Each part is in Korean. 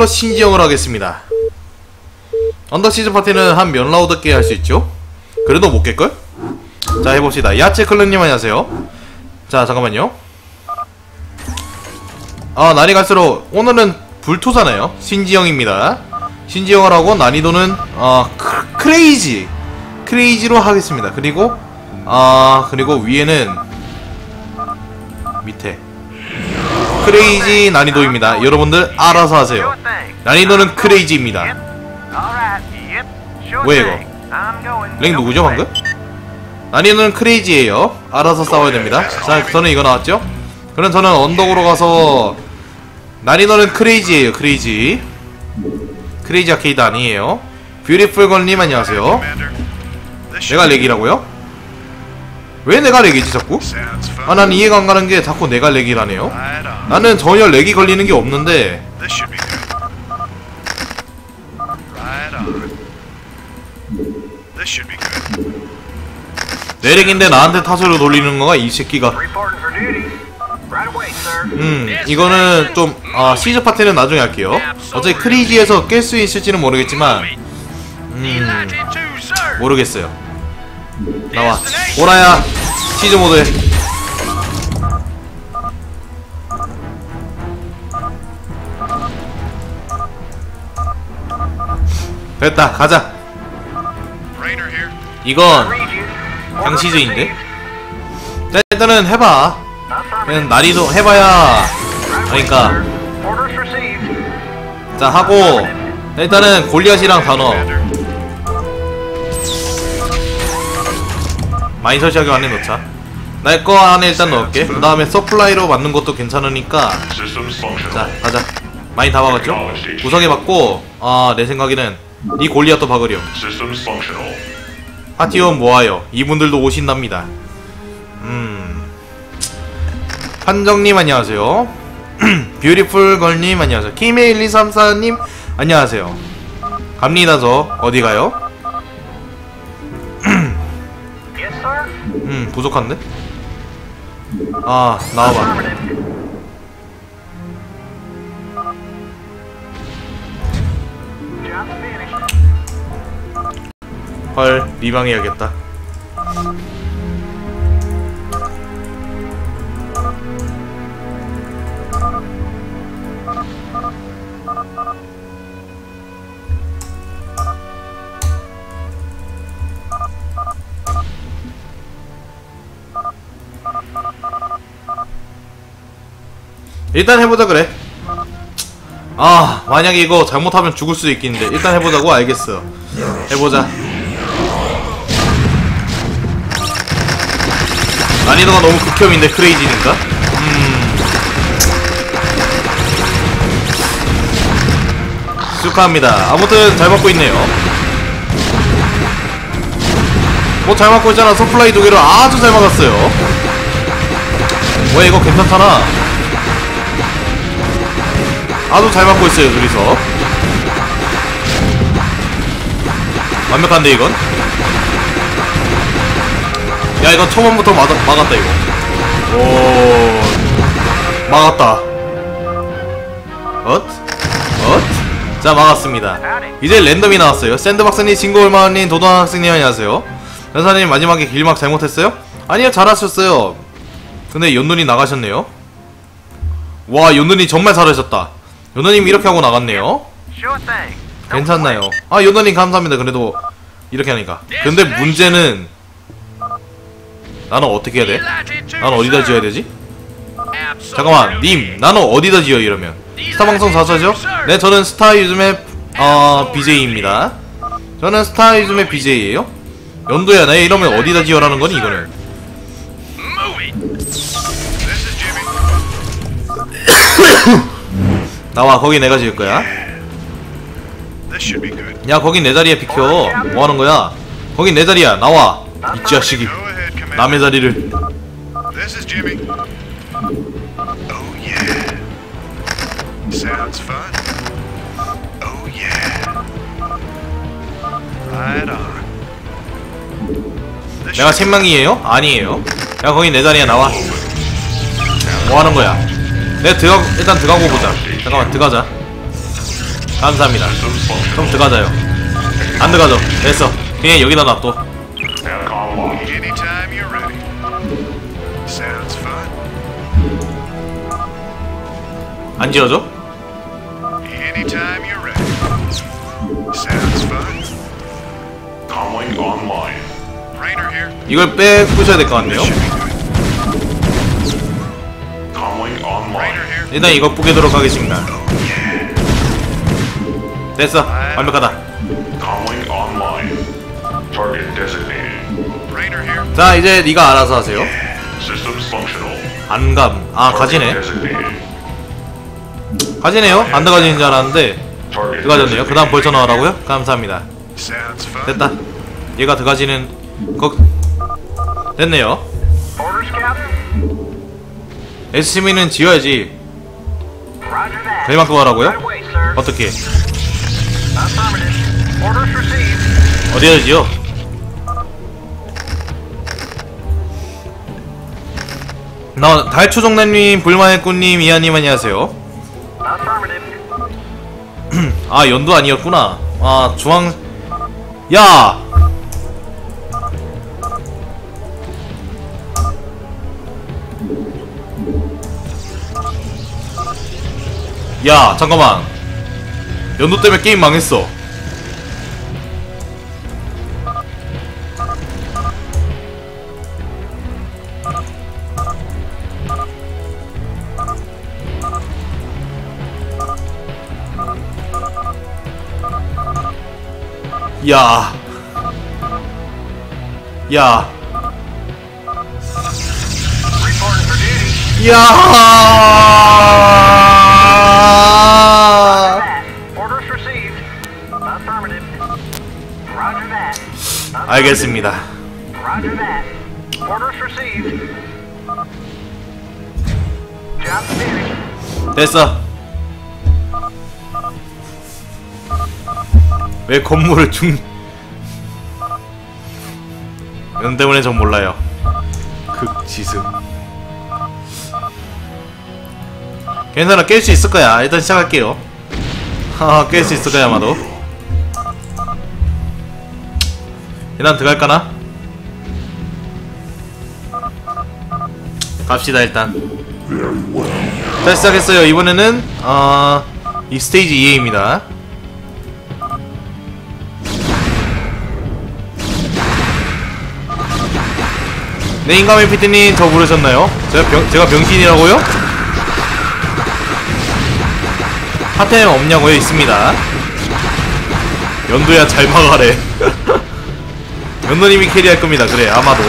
걸로 신지형을 하겠습니다. 언더 시즌 파티는 한 몇 라운드 깨 할 수 있죠? 그래도 못 깰걸? 자 해봅시다. 야채 클랜님 안녕하세요. 자 잠깐만요. 아 날이 갈수록 오늘은 불토잖아요. 신지형입니다. 신지형을 하고 난이도는 어 크, crazy crazy로 하겠습니다. 그리고 아 그리고 위에는 밑에 crazy 난이도입니다. 여러분들 알아서 하세요. 난이도는 crazy입니다. 뭐야, 이거? 렉 누구죠 방금? 난이도는 crazy예요. 알아서 싸워야 됩니다. 자, 저는 이거 나왔죠? 그럼 저는 언덕으로 가서 난이도는 crazy예요. Crazy. 크레이지 아케이드 아니에요. Beautiful Girl님 안녕하세요. 내가 렉이라고요? 왜 내가 렉이지 자꾸? 아, 난 이해가 안 가는 게 자꾸 내가 렉이라네요. 나는 전혀 렉이 걸리는 게 없는데. This should be good. Right on. This should be good. 내 렉인데 나한테 탓으로 돌리는 거가 이 새끼가. 음 이거는 좀 아, 시즈 파티는 나중에 할게요. 어차피 크레이지에서 깰 수 있을지는 모르겠지만 음 모르겠어요. 나와. 오라야 시즈 모드 됐다 가자. 이건 Read you. 그냥 시즈인데 자, 일단은 해봐. 그냥 난이도 해봐야 그러니까. 자 하고 일단은 골리앗이랑 단어 설치하게 안에 넣자 날 거 안에 일단 넣을게 그 다음에 서플라이로 맞는 것도 괜찮으니까. 자 가자 많이 다 박았죠? 구석에 박고 아내 생각에는 이 골리앗도 박으렴. 파티원 모아요. 이분들도 오신답니다. 음. 한정님 안녕하세요. 뷰티풀 걸님 안녕하세요. 키메1234님 안녕하세요. 갑니다 저. 어디 가요? Yes, sir. 음 부족한데? 아 나와봐 헐 리방해야겠다. 일단 해보자 그래. 아 만약에 이거 잘못하면 죽을 수도 있겠는데. 일단 해보자고 알겠어. 해보자 난이도가 너무 극혐인데 크레이지니까? 음. 축하합니다. 아무튼 잘 맞고 있네요. 뭐잘 맞고 있잖아. 서플라이 두 개를 아주 잘 막았어요. 왜 이거 괜찮잖아. 아주 잘 맞고 있어요 둘이서. 완벽한데 이건 야 이거 초반부터 막, 막았다 이거. 오. 막았다. 엇? 엇? 자 막았습니다. 이제 랜덤이 나왔어요. 샌드박스님 징고올마님 도도학생님 안녕하세요. 연사님 마지막에 길막 잘못했어요? 아니요 잘하셨어요. 근데 연눈이 나가셨네요. 와 연눈이 정말 잘하셨다. 연눈님 이렇게 하고 나갔네요. 괜찮나요? 아 요너님 감사합니다. 그래도 이렇게 하니까. 근데 문제는 나는 어떻게 해야 돼? 나는 어디다 지어야 되지? 잠깐만 님 나는 어디다 지어 이러면 스타방송 자수하죠? 네 저는 스타 유즘의 어 BJ입니다 저는 스타 유즘의 BJ예요 연도야 나 이러면 어디다 지어라는 거니 이거는. 나와 거기 내가 지을 거야. 야 거긴 내 자리에 비켜 뭐 하는 거야 거긴 내 자리야 나와 이 자식이. 남의 자리를 This is Jimmy. Oh yeah. Sounds fun. Oh yeah. Right on. 내가 생망이에요? 아니에요. 야 거기 내 자리에 나와. 뭐 하는 거야? 내가 들어가 일단 들어가고 보자. 잠깐만 들어가자. 감사합니다 그럼. 들어가자요 안 들어가죠 됐어 그냥 여기다 놔둬 안 here. 이걸 빼 부셔야 될 것 같네요. 일단 이거 뿌개도록 하겠습니다 됐어 완벽하다. 자 이제 네가 알아서 하세요. 안감 아 가지네. 가지네요 안 들어가지는 줄 알았는데 들어가졌네요 그 다음 벌써 나오라고요? 감사합니다. 됐다 얘가 들어가지는 거 됐네요? SCM는 지어야지. 그만큼 하라고요? 어떻게. 어디에 지어? 나 달초정남님 불만의꾼님 이하님 안녕하세요. 아 연두 아니었구나 아 중앙 야 야, 잠깐만. 연도 때문에 게임 망했어. 야. 야. 야. 알겠습니다. 됐어. 왜 건물을 중... 연 때문에 전 몰라요. 극지습. 괜찮아, 깰 수 있을 거야. 일단 시작할게요. 하하, 깰 수 있을 거야, 아마도. 일단 들어갈까나? 갑시다, 일단. 자 시작했어요 이번에는 어... 이 스테이지 2입니다 네 인가메 피트님 저 부르셨나요? 제가, 병, 제가 병신이라고요? 하템 없냐고요? 있습니다 연두야 잘 막아래 연두님이 캐리할 겁니다 그래 아마도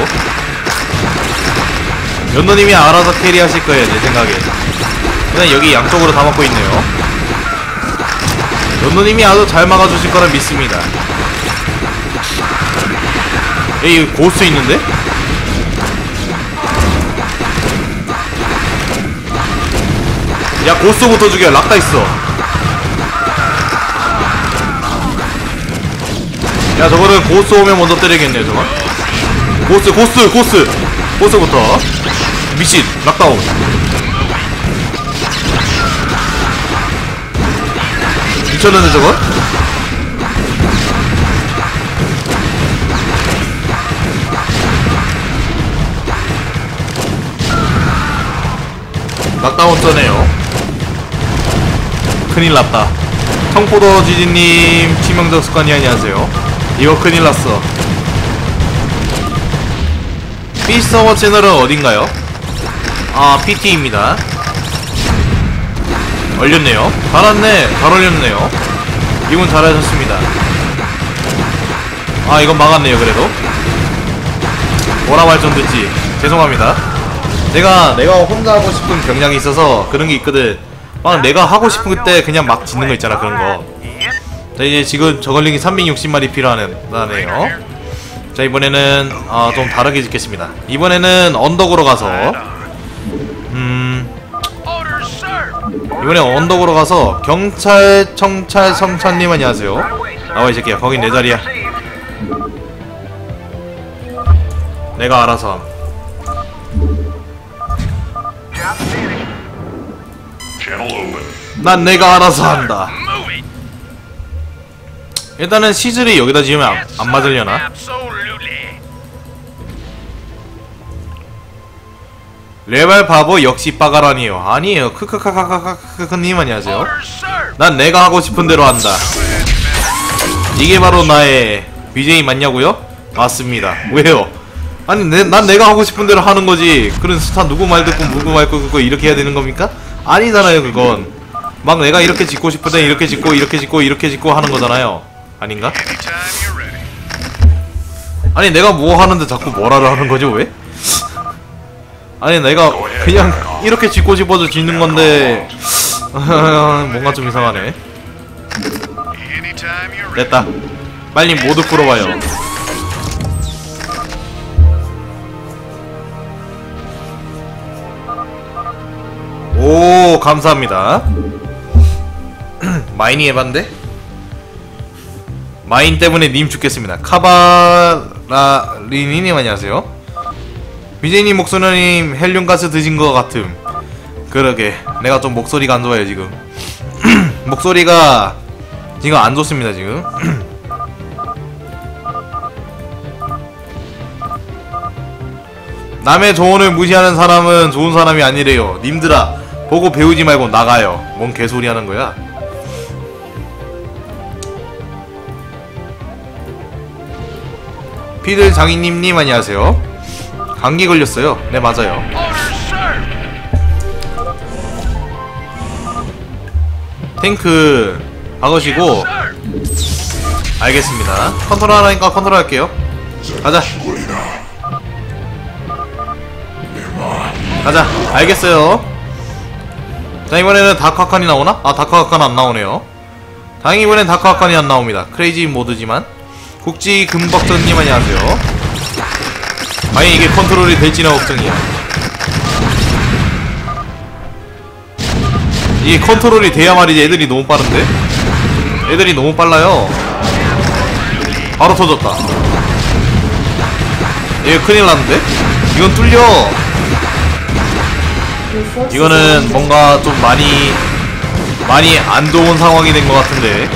연두님이 알아서 캐리하실 거예요 내 생각에 일단 여기 양쪽으로 다 막고 있네요 연두님이 아주 잘 막아주실 거라 믿습니다 여기 고수 있는데? 야 고수부터 죽여 락다 있어. 야 저거는 고수 오면 먼저 때리겠네 저거. 고스 고스 고스 고스부터. 미친 락다운. 미쳤는데 저거? 락다운 써네요 큰일 났다. 청포도 지진님 치명적 습관이 안녕하세요. 이거 큰일 났어. 피서버 채널은 어딘가요? 아 PT입니다. 얼렸네요. 잘았네. 잘 얼렸네요. 이분 잘하셨습니다. 아 이건 막았네요 그래도. 뭐라 말좀 듣지. 죄송합니다. 내가 내가 혼자 하고 싶은 병량이 있어서 그런 게 있거든 막 내가 하고 싶은 그때 그냥 막 짓는 거 있잖아 그런 거. 자 이제 지금 저걸링이 360마리 필요하다네요 자 이번에는 어, 좀 다르게 짓겠습니다 이번에는 언덕으로 가서 음. 이번에 언덕으로 가서 경찰 청찰 성찬님 안녕하세요. 나와 이 새끼야 거긴 내 자리야. 내가 알아서 난 내가 알아서 한다. 일단은 시즈를 여기다 지으면 안, 안 맞으려나? Absolutely. 레발 바보 역시 빠가라니요 아니에요 크크카카카카크님 안녕하세요. 난 내가 하고 싶은 대로 한다 이게 바로 나의 BJ 맞냐고요? 맞습니다 왜요? 아니 내, 난 내가 하고 싶은 대로 하는 거지 그런 스타 누구 말 듣고 누구 말 듣고 이렇게 해야 되는 겁니까? 아니잖아요 그건 막 내가 이렇게 짓고 싶을 땐 이렇게 짓고 이렇게 짓고 이렇게 짓고 하는 거잖아요 아닌가? 아니 내가 뭐 하는데 자꾸 뭐라를 하는 거죠 왜? 아니 내가 그냥 이렇게 짓고 싶어서 짓는 건데 뭔가 좀 이상하네. 됐다 빨리 모두 풀어봐요 오 감사합니다. 마인이 해봤는데? 마인 때문에 님 죽겠습니다. 카바라리니님 안녕하세요. BJ님 목소리님 헬륨가스 드신 것 같음. 그러게 내가 좀 목소리가 안 좋아요 지금. 목소리가 지금 안 좋습니다 지금. 남의 조언을 무시하는 사람은 좋은 사람이 아니래요. 님들아 보고 배우지 말고 나가요. 뭔 개소리 하는 거야? 피들 장인님님 안녕하세요. 감기 걸렸어요. 네 맞아요. 탱크 박으시고. 알겠습니다. 컨트롤 하라니까 컨트롤 할게요. 가자. 가자. 알겠어요 자 이번에는 다크하칸이 나오나? 아 다크하칸 안 나오네요. 다행히 이번엔 다크하칸이 안 나옵니다. 크레이지 모드지만. 국지 금박전님 안녕하세요. 과연 이게 컨트롤이 될지나 걱정이야. 이게 컨트롤이 돼야 말이지. 애들이 너무 빠른데? 애들이 너무 빨라요. 바로 터졌다. 얘 큰일 났는데? 이건 뚫려 이거는 뭔가 좀 많이 많이 안 좋은 상황이 된 것 같은데.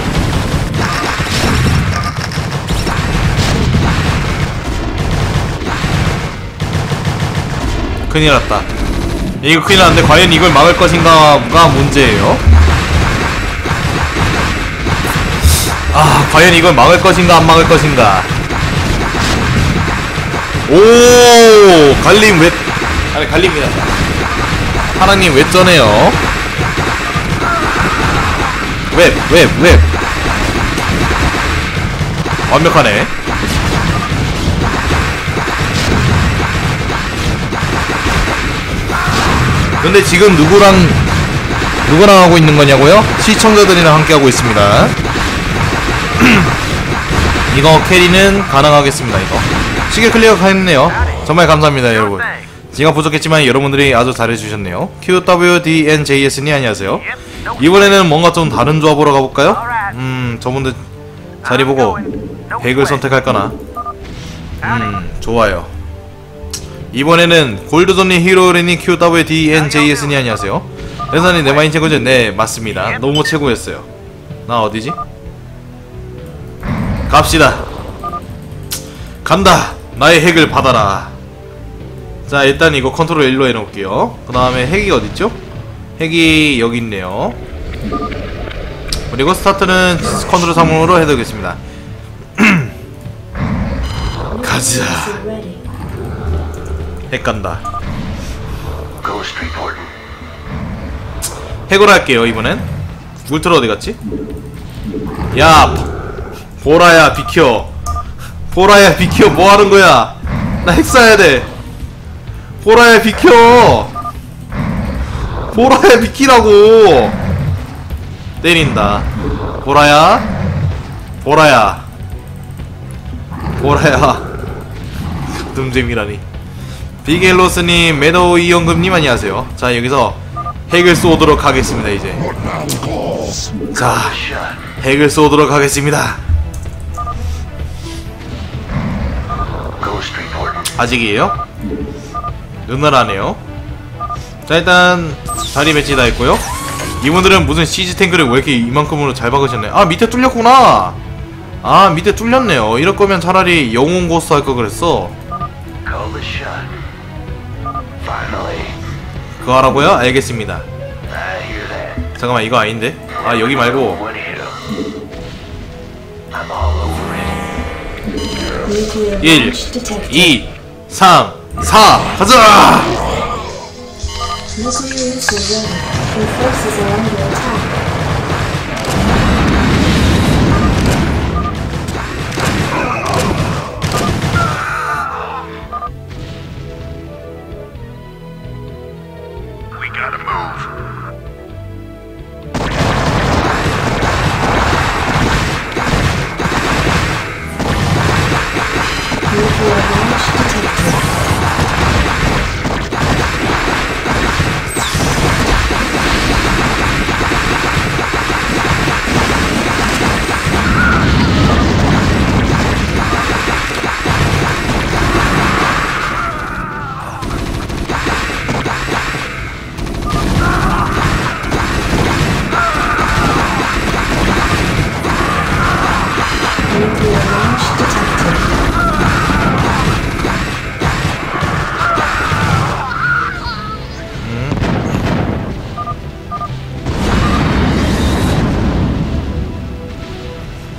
큰일 났다. 이거 큰일 났는데 과연 이걸 막을 것인가가 문제예요. 아 과연 이걸 막을 것인가 안 막을 것인가. 오 갈림 왜 아니 갈림이다 하나님 왜 쩌네요 웹 웹 웹 완벽하네 근데 지금 누구랑 누구랑 하고 있는 거냐고요? 시청자들이랑 함께 하고 있습니다. 이거 캐리는 가능하겠습니다. 이거 시계 클리어 가 했네요. 정말 감사합니다, 여러분. 제가 부족했지만 여러분들이 아주 잘해주셨네요. QWDNJS님 안녕하세요. 이번에는 뭔가 좀 다른 조합으로 가볼까요? 음, 저분들 자리 보고 백을 선택할까나? 음, 좋아요. 이번에는 골드존니 히로레니 QWDNJS니 안녕하세요. 랜선이 내 마인 최고죠? 네 맞습니다. 너무 최고였어요. 나 어디지? 갑시다. 간다. 나의 핵을 받아라. 자 일단 이거 컨트롤 1로 해놓을게요. 그 다음에 핵이 어딨죠? 핵이 여기 있네요. 그리고 스타트는 컨트롤 3으로 해두겠습니다. 가자. 핵 간다. 핵으로 할게요 이번엔 울트라 어디 갔지? 야 보라야 비켜 보라야 비켜 뭐 하는 거야 나 핵 쏴야 돼 보라야 비켜. 보라야 비키라고. 때린다. 보라야? 보라야. 보라야. dum잼이라니. 비겔로스님 매도우 이영금님 안녕하세요. 자 여기서 핵을 쏘도록 하겠습니다 이제. 자 핵을 쏘도록 하겠습니다. 아직이에요? 은은하네요. 자 일단 자리 배치 다 했고요. 이분들은 무슨 시즈 탱크를 왜 이렇게 이만큼으로 잘 박으셨네. 아 밑에 뚫렸구나! 아 밑에 뚫렸네요. 이럴 거면 차라리 영웅 고스 할 거 그랬어. 그거 하라고요? 알겠습니다. 잠깐만 이거 아닌데? 아 여기 말고. One hit 'em. I'm all over it. Nuclear 1 launch detected. 2 3 4 가자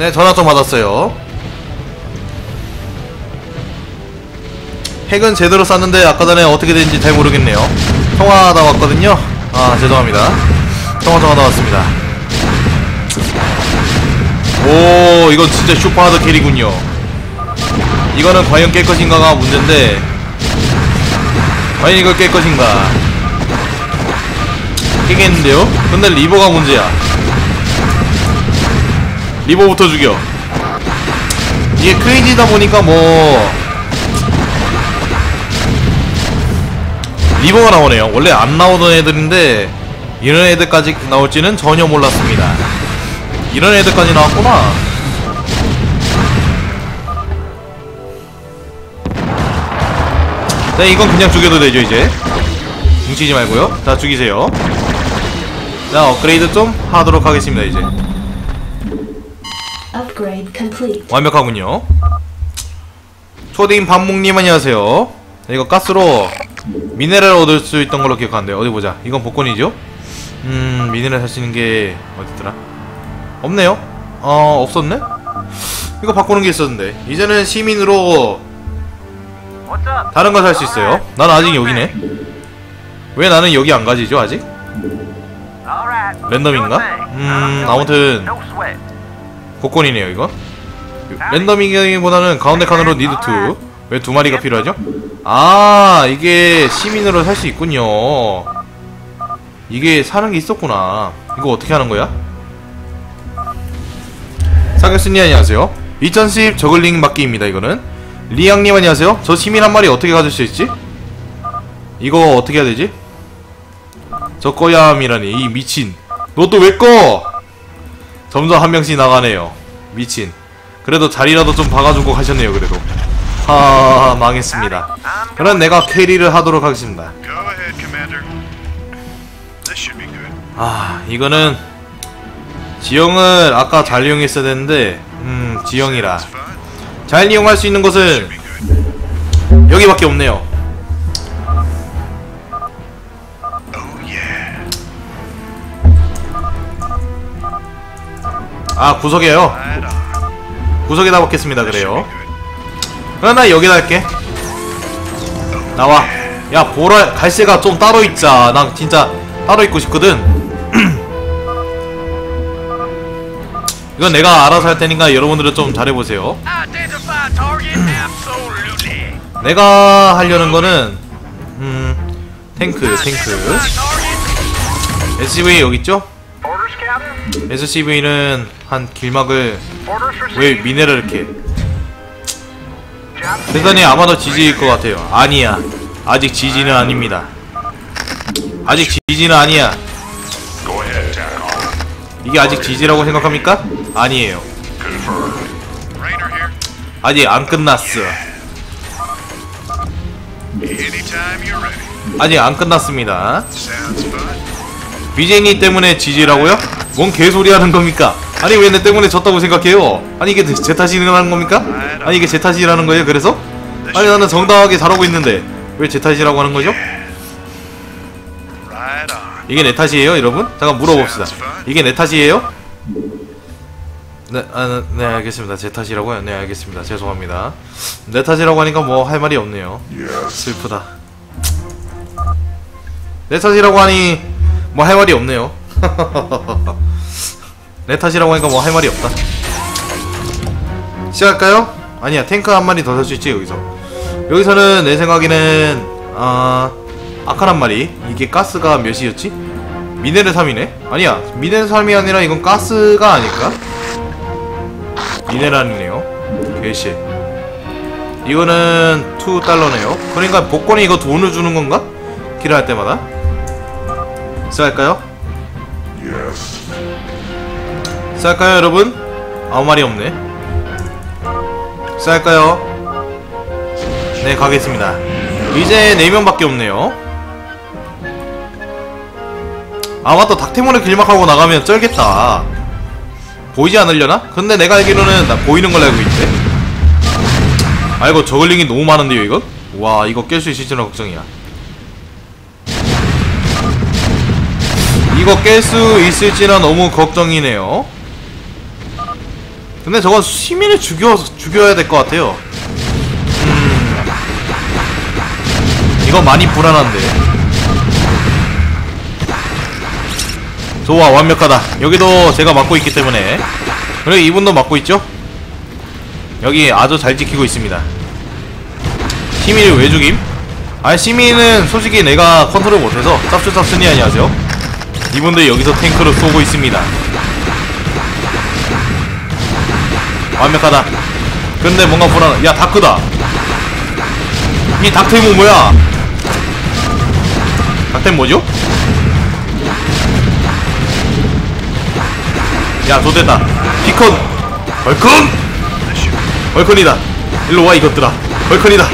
네 전화 좀 받았어요. 핵은 제대로 쐈는데 아까 전에 어떻게 된지 잘 모르겠네요. 통화하다 왔거든요. 아 죄송합니다. 통화 좀 하다 왔습니다. 오 이건 진짜 슈퍼하드 캐리군요. 이거는 과연 깰 것인가가 문제인데 과연 이걸 깰 것인가. 깨겠는데요? 근데 리버가 문제야 리버부터 죽여. 이게 크레이지다 보니까 뭐 리버가 나오네요. 원래 안 나오던 애들인데 이런 애들까지 나올지는 전혀 몰랐습니다. 이런 애들까지 나왔구나. 네 이건 그냥 죽여도 되죠 이제. 뭉치지 말고요. 자 죽이세요. 자 업그레이드 좀 하도록 하겠습니다 이제 Upgrade complete. 완벽하군요. 초대인 반목님 안녕하세요. 네, 이거 가스로 미네랄 얻을 수 있던 걸로 기억하는데 어디 보자. 이건 복권이죠? 음 미네랄 살 수 있는 게 어딨더라? 없네요. 어 없었네? 이거 바꾸는 게 있었는데 이제는 시민으로? 다른 거 살 수 있어요. 난 아직 여기네. 왜 나는 여기 안 가지죠 아직? 랜덤인가? 음. 아무튼. 복권이네요 이거 랜덤이기보다는 가운데 칸으로 need two. 왜 두 마리가 필요하죠? 아 이게 시민으로 살 수 있군요 이게 사는 게 있었구나 이거 어떻게 하는 거야? 사격스님 안녕하세요 2010 저글링 막기입니다 이거는 리양님 안녕하세요 저 시민 한 마리 어떻게 가질 수 있지? 이거 어떻게 해야 되지? 저 꺼야함이라니 이 미친 너 또 왜 꺼? 점점 한 명씩 나가네요. 미친. 그래도 자리라도 좀 박아주고 가셨네요. 그래도. 하 망했습니다. 그럼 내가 캐리를 하도록 하겠습니다. 아 이거는 지형을 아까 잘 이용했어야 되는데 음 지형이라. 잘 이용할 수 있는 것은. 여기밖에 없네요. 아 구석이에요. 구석에다 should 그래요. be good. 그럼 나 여기다 할게. 나와. 야 보라 갈새가 좀 따로 있자. 난 진짜 따로 있고 싶거든. 이건 내가 알아서 할 테니까 여러분들은 좀 잘해보세요. 내가 하려는 거는 음 탱크 탱크. SCV 여기 있죠? SCV는 한 길막을. 왜 미네를 이렇게 대단히 아마도 지지일 것 같아요. 아니야. 아직 지지는 아닙니다. 아직 지지는 아니야. 이게 아직 지지라고 생각합니까? 아니에요. 아직 안 끝났어. 아직 안 끝났습니다. BJ님 때문에 지지라고요? 뭔 개소리 하는 겁니까? 아니 왜 내 때문에 졌다고 생각해요? 아니 이게 제 탓이라는 겁니까? 아니 이게 제 탓이라는 거예요? 그래서? 아니 나는 정당하게 잘하고 있는데 왜 제 탓이라고 하는 거죠? 이게 내 탓이에요, 여러분? 잠깐 물어봅시다. 이게 내 탓이에요? 네, 아, 네, 알겠습니다. 제 탓이라고요? 네, 알겠습니다. 죄송합니다. 내 탓이라고 하니까 뭐 할 말이 없네요. 슬프다. 내 탓이라고 하니 뭐 할 말이 없네요. 내 탓이라고 하니까 뭐 할 말이 없다. 시작할까요? 아니야, 탱크 한 마리 더 살 수 있지 여기서. 여기서는 내 생각에는 아 아칸 한 마리. 이게 가스가 몇이었지? 미네랄 3이네? 아니야, 미네랄 3이 아니라 이건 가스가 아닐까? 미네랄이네요. 개시. 이거는 2달러네요. 그러니까 복권이 이거 돈을 주는 건가? 길할 때마다. Yes. 시작할까요, 여러분? 아무 말이 없네. 시작할까요? 네, 가겠습니다. 이제 4명밖에 없네요. 아, 맞다. 닥테몬을 길막하고 나가면 쩔겠다. 보이지 않으려나? 근데 내가 알기로는 나 보이는 걸로 알고 있는데. 아, 이거 저글링이 너무 많은데요, 이거? 와, 이거 깰 수 있을지는 걱정이야. 이거 깰 수 있을지는 너무 걱정이네요. 근데 저건 시민을 죽여 죽여야 될 것 같아요. 음, 이거 많이 불안한데. 좋아 완벽하다. 여기도 제가 맡고 있기 때문에 그리고 이분도 맡고 있죠. 여기 아주 잘 지키고 있습니다. 시민을 왜 죽임? 아 시민은 솔직히 내가 컨트롤 못해서 쌉쭈쌉순이 아니하죠. 이분들 여기서 탱크로 쏘고 있습니다. 완벽하다. 근데 뭔가 불안. 야 다크다. 이 닥템은 뭐야? 닥템 뭐죠? 야 좋됐다. 피컨. 벌컨. 벌컨이다. 일로 와 이것들아. 벌컨이다.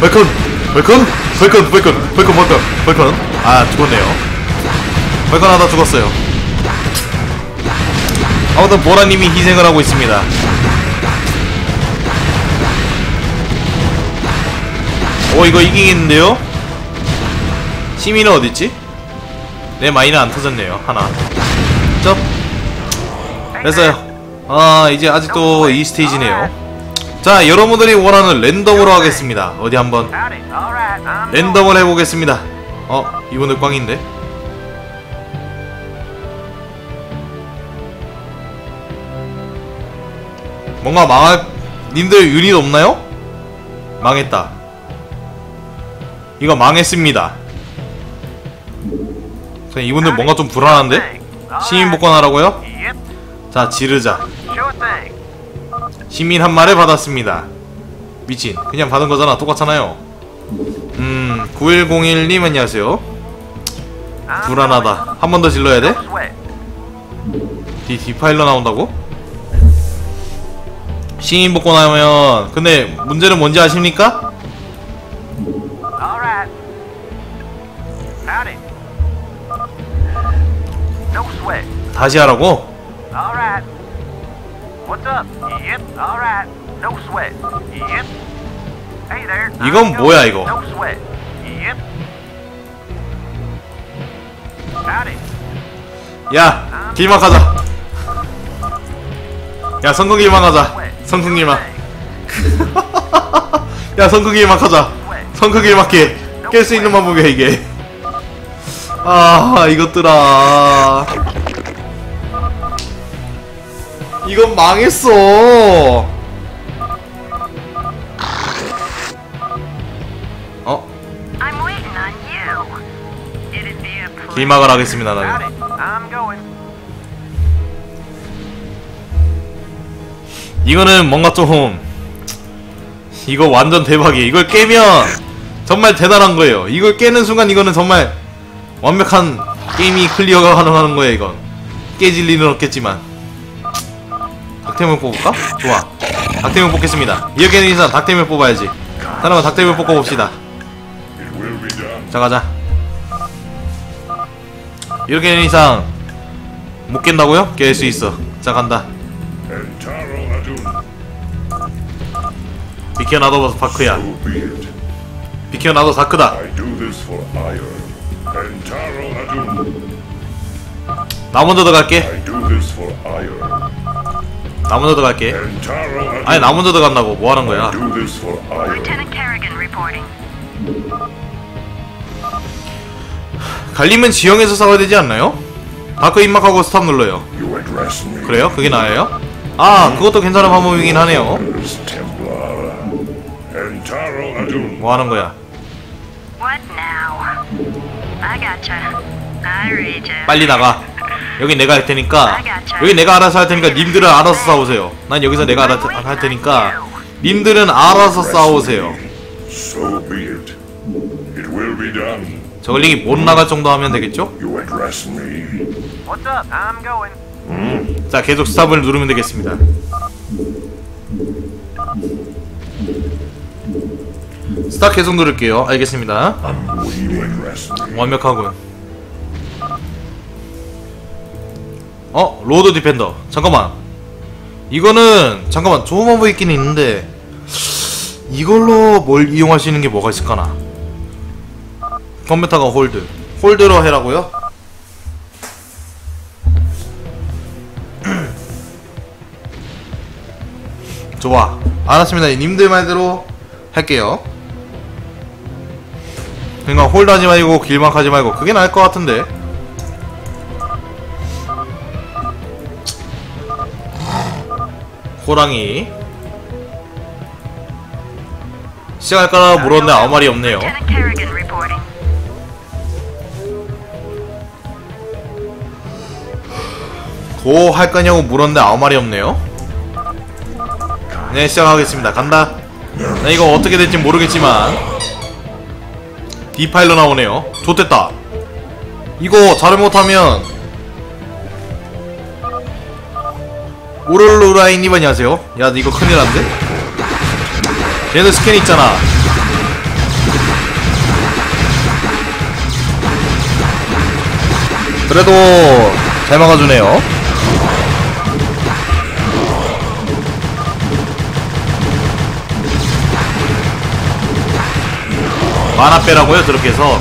벌컨. 벌컨. 벌컨. 벌컨. 벌컨. 벌컨. 벌컨. 아 죽었네요. 벌컨 하다 죽었어요. 아무튼 보라님이 희생을 하고 있습니다. 오 이거 이기겠는데요? 시민은 어딨지? 내 마이는 안 터졌네요 하나 쩝 됐어요 아 이제 아직도 이 스테이지네요 자 여러분들이 원하는 랜덤으로 하겠습니다 어디 한번 랜덤을 해보겠습니다 어 이분들 꽝인데 뭔가 망할 님들 유닛 없나요? 망했다 이거 망했습니다 자, 이분들 뭔가 좀 불안한데? 시민 복권하라고요? 자 지르자. 시민 한 말을 받았습니다. 미친. 그냥 받은 거잖아. 똑같잖아요. 음, 9101님 안녕하세요. 불안하다. 한 번 더 질러야 돼? 디, 디파일러 나온다고? 시민 복권 하면, 근데 문제는 뭔지 아십니까? 다시 하라고? 이건 뭐야. 이거? Sweat. Yep. Howdy. 야, 길막 하자. 야, 성공 길막 하자. 성공 길막. 야, 성공 길막하자. 성공 길막해. 깰 수 있는 방법이야, 이게. 아, 이것들아. 이건 망했어. 어? 길막을 하겠습니다, 나는. 이거는 뭔가 좀 이거 완전 대박이에요. 이걸 깨면 정말 대단한 거예요. 이걸 깨는 순간 이거는 정말 완벽한 게임이 클리어가 가능한 거예요. 이건 깨질 리는 없겠지만 닥템을 뽑을까? 좋아. 닥템을 뽑겠습니다. 이렇게 되는 이상 닥템을 뽑아야지. 사람은 닥템을 뽑고 봅시다. 자 가자. 이렇게 되는 이상 못 깬다고요? 깰 수 있어 자 간다 비켜 나도 바크야 it. 비켜 나도 다크다 I do this for ire. Antaro Adun. 나 먼저 들어갈게 I do this for ire. 나 먼저 들어갈게. 아니 나 먼저 들어간다고 뭐 하는 거야. 갈리면 지형에서 싸워야 되지 않나요? 다크 입막하고 스탑 눌러요 You address me 그래요? 그게 나아요? 아 그것도 괜찮은 방법이긴 하네요 뭐 하는 거야? What now? I gotcha. I read you. 빨리 나가. 여기 내가 할 테니까 여기 내가 알아서 할 테니까 님들은 알아서 싸우세요. 난 여기서 내가 알아, 할 테니까 님들은 알아서 싸우세요. 저글링이 못 나갈 정도 하면 되겠죠? 자 계속 stop을 누르면 되겠습니다 stop 계속 누를게요. 알겠습니다. 완벽하군. 어? Lord Defender. 잠깐만. 이거는 잠깐만. 좋은 방법이 있긴 있는데 이걸로 뭘 이용할 수 있는 게 뭐가 있을까나. 컴퓨터가 hold. 홀드로 해라고요? 좋아. 알았습니다. 님들 말대로 할게요 그러니까 홀드하지 말고 길막 하지 말고 그게 나을 것 같은데. 호랑이. 시작할까라 물었는데 아무 말이 없네요. 고 할 거냐고 물었는데 아무 말이 없네요. 네 시작하겠습니다. 간다. 나 이거 어떻게 될지 모르겠지만 디파일러 나오네요. 좋됐다. 이거 잘못하면 오롤로라인님 안녕하세요. 야 이거 큰일 난데? 얘는 스캔 있잖아. 그래도 잘 막아주네요 만화 빼라고요? 저렇게 해서.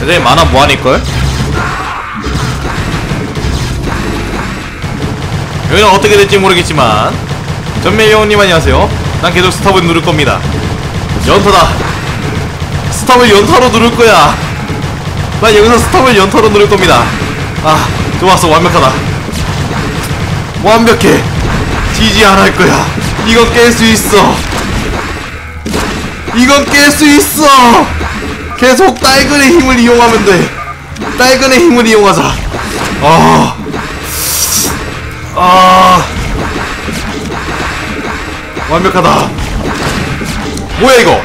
근데 만화 뭐하니걸? 여기는 어떻게 될지 모르겠지만 전매영님 안녕하세요. 난 계속 스탑을 누를 겁니다. 연타다. 스탑을 연타로 누를 거야. 난 여기서 스탑을 연타로 누를 겁니다. 아 좋았어. 완벽하다. 완벽해. 지지 안 할 거야. 이건 깰수 있어 이건 깰 수 있어 계속 딸근의 힘을 이용하면 돼 딸근의 힘을 이용하자 아 아. 완벽하다. 뭐야 이거?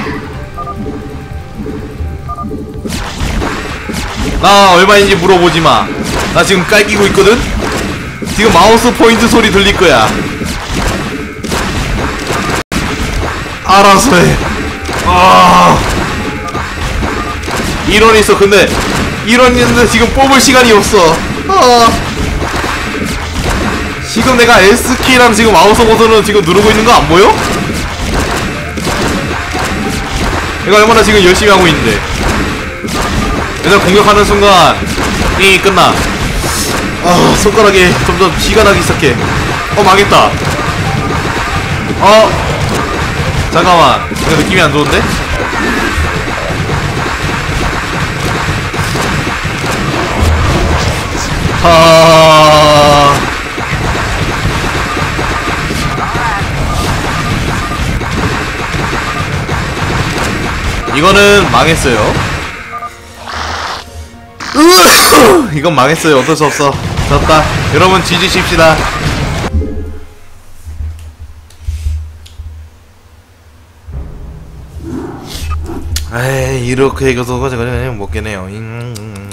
나 얼마인지 물어보지 마. 나 지금 깔기고 있거든. 지금 마우스 포인트 소리 들릴 거야. 알아서 해. 아. 이런 있어. 근데 이런 있는데 지금 뽑을 시간이 없어. 아. 지금 내가 S키랑 지금 마우스 버튼을 지금 누르고 있는 거 안 보여? 내가 얼마나 지금 열심히 하고 있는데 얘들 공격하는 순간 이 끝나 아 손가락에 점점 피가 나기 시작해 어 망했다 어 잠깐만 이거 느낌이 안 좋은데? 하... 이거는 망했어요. 으 이건 망했어요. 어쩔 수 없어. 졌다. 여러분 지지십시다. 이 이렇게 그냥 못 깨네요. 음, 음, 음.